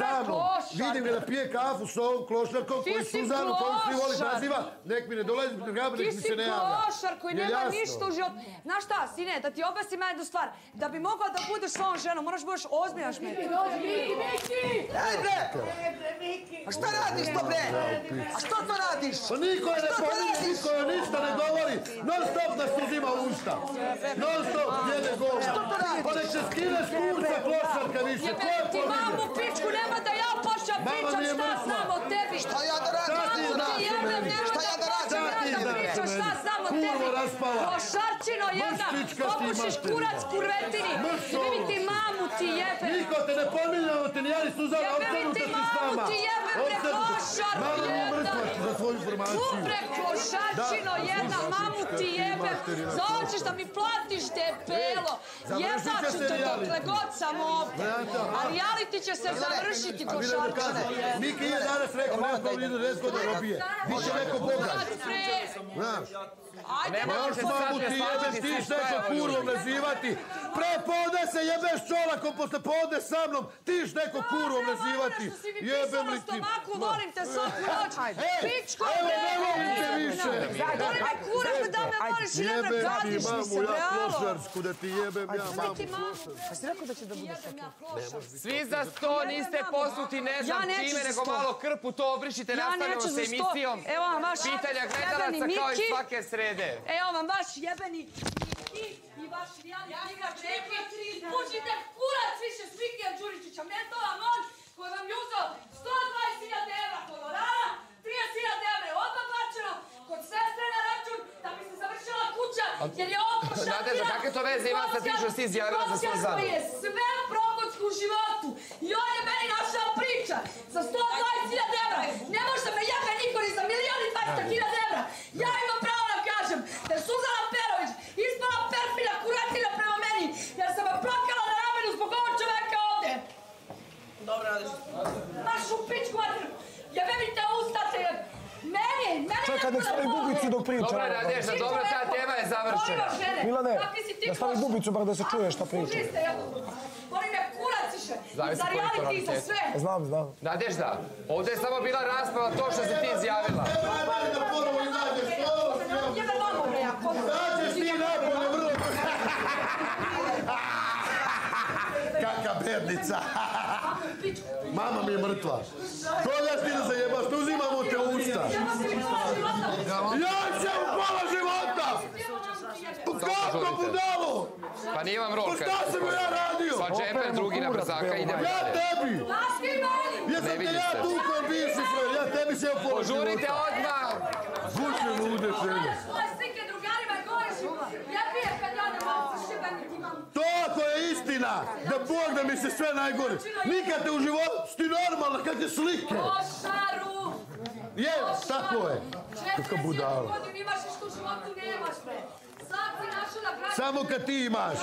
sa mnom. klošar. Vidim ga da pije kafu s ovom klošarkom Ti koju si Suzanu, koju svi voli naziva. Nek mi ne dolazi, nek mi Ti mi si se ne javlja. klošar koji nema jasno? ništa u životu. Znaš šta, sine, da ti objasnim jednu stvar. Da bi mogla da budeš svojom ženom, moraš budeš ozbiljan šmet. Miki, Miki! Ej bre! A šta radiš to bre? A što to radiš? Pa niko je ne pominje, niko je ništa ne govori. Non stop nas uzima u usta. Non stop jede govor. Što to? Pa nek se skine s kurca klošarka više. Jebe ti mamu pičku, nema da ja počnem Mama pričam šta znam o tebi. Šta ja da radim? Šta ti Šta znaš ti o jebem, meni? nema Šta ja da radim? počnem Šta ti ja da znaš o pričam šta meni? znam o Kurvo tebi. Raspala. Klošarčino jedna, ti popušiš kurac kurvetini. Jebe ovo. ti mamu ti jebe. Niko te ne pominje, ovo te ni ja ni Suzana, Jebe opstanuta ti s mamu, nama. ti jebe, bre, Opstanuta. klošar, Mama mi je jedan. mrtva za tvoju informaciju. Kubre klošarčino Da. jedna, mamu ti jebe. Zaoćeš da mi platiš debelo. Jebaću se te dokle god sam ovdje. Brata. A reality će se završiti ne jedna. Miki je danas rekao, neko ovdje ide rezko da robije. Biće neko bogat. Sad pre. Znaš, Ajde, Ne Pa može još se sad ti ne jebeš, ti šta neko ovo kurvom nazivati. Pre podne se jebeš čolakom, posle podne sa mnom, ti iš neko kurvom nazivati. Jebem li ti? stomaku, volim te svaku noć. Ej, Pičko, evo, bre, ne volim te više. Voli me kurac da me voliš i ne Jebem mi se, mamu, ja klošarsku, da ti jebem ja mamu. Bre. Si rekao da će da bude klošar. Svi za sto niste posuti ne znam čime, nego malo krpu, to obrišite, Ja nastavljamo sa emisijom. Evo vam vaš Pitanja gledalaca kao i svake srede. Evo vam vaš jebeni Miki i vaš reality igrač neki. Pušite kurac više s Mikijem Đuričića. Mentovan on koji vam je uzeo 120.000 evra honorara, 30.000 evra je odmah plaćeno kod sestre na račun da bi se završila kuća jer je ovo košarkina. Znate, za kakve to veze ima sa tim što si izjavila za svoj zadu? je sve progotsku u životu i on je meni našao priča za 120.000 evra. Ne može me jebe niko ni za milijon i 200.000 evra. Ja imam pravo da kažem da je Suzana Perović ispala perfida kuratina prema meni jer sam me plakala na ramenu zbog ovog čoveka ovde. Dobro radiš. Baš u pičku materinu. Jebe mi te usta te jebe. Meni, mene Čekaj, nek stavi bubicu dok priča. Dobra, Nadežda, dobra, ta tema je završena. Milane, da stavi bubicu bar da se čuje šta priča. Služi se, jebo. Oni me kurac više. Zavisi Za reality, za tonalitet. sve. Znam, znam. Nadežda, ovdje je samo bila rasprava to što si ti izjavila. Ajde da ponovo izađeš, ovo sve. Jebe mamu, bre, ako... Daćeš ti napolje vrlo... Bednica. Mama mi je mrtva. Ko daš ti da se jebaš? Ne uzimamo te u usta. Ja će u pola života! Kako budalo? Pa nije vam Pa rolka. šta sam ja radio? Pa džemper, drugi na brzaka, idemo Ja tebi! Jesam Ne te ja se. tu koji bivši frajer, ja tebi se u pola Požurite života. odmah! Guće lude žene. Šalješ svoje slike drugarima i govoriš im, ja pije kad ja ne mogu, šibenik imam. To ako je da Bog da mi se sve najgore. Nikad te u životu, ti normalna kad je slike. Košaru! Je, tako je. Kako budala. 40 godina imaš i što u životu nemaš, bre. Sad si našao na. Samo kad ti imaš.